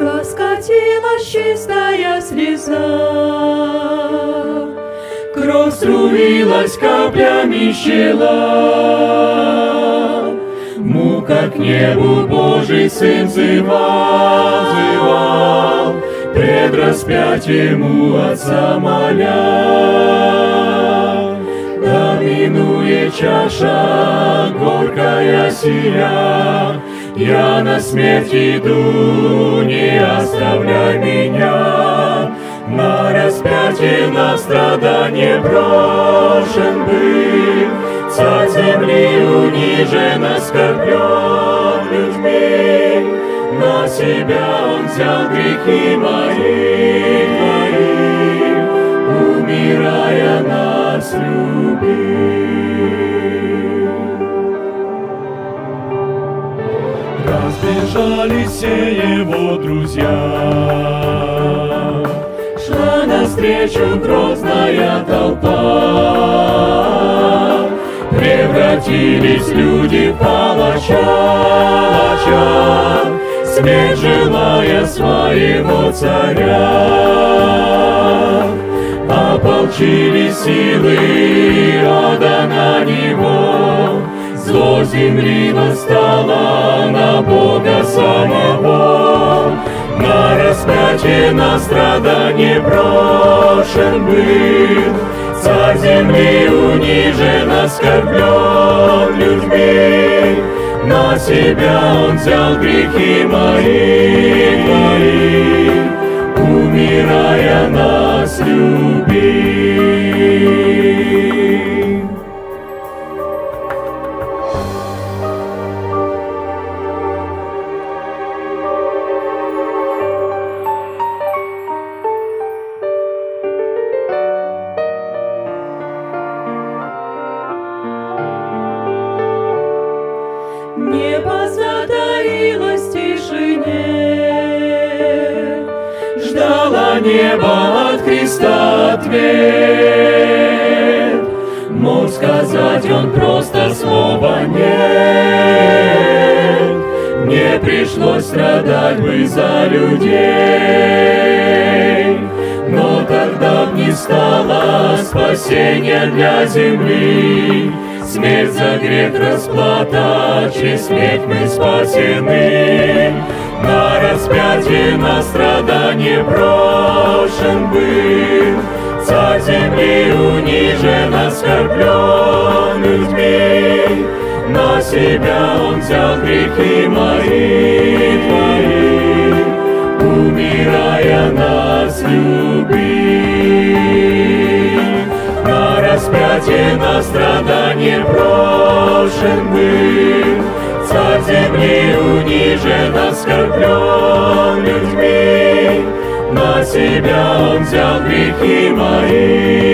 Глаз катилась чистая слеза, Кровь струилась каплями щела. Мука к небу Божий Сын взывал, взывал, Пред распятием у Отца моля. Да минует чаша горькая сия, Я на смерть иду, не оставляй меня. На распятие, на страдание брошен был, Царь земли унижен, оскорблен людьми. На себя он взял грехи мои, мои, Умирая нас любил. Разбежались все его друзья, Шла навстречу грозная толпа. Превратились люди в палача, Смерть желая своего царя. Ополчились силы ада Зло земли восстало на Бога самого. На распятие, на страдание брошен был, Царь земли унижен, оскорблен людьми. На себя он взял грехи мои, Небо затаилось тишине, Ждала небо от Христа ответ. Мог сказать он просто слова нет, Не пришлось страдать бы за людей. Но тогда б не стало спасения для земли, Смерть за грех расплата, через смерть мы спасены. На распятие, на страдание брошен был, Царь земли унижен, оскорблен людьми. На себя он взял грехи мои, твои, Умирая нас любил. Распятие, на страдание брошен был, Царь земли унижен, оскорблен людьми. На себя он взял грехи мои,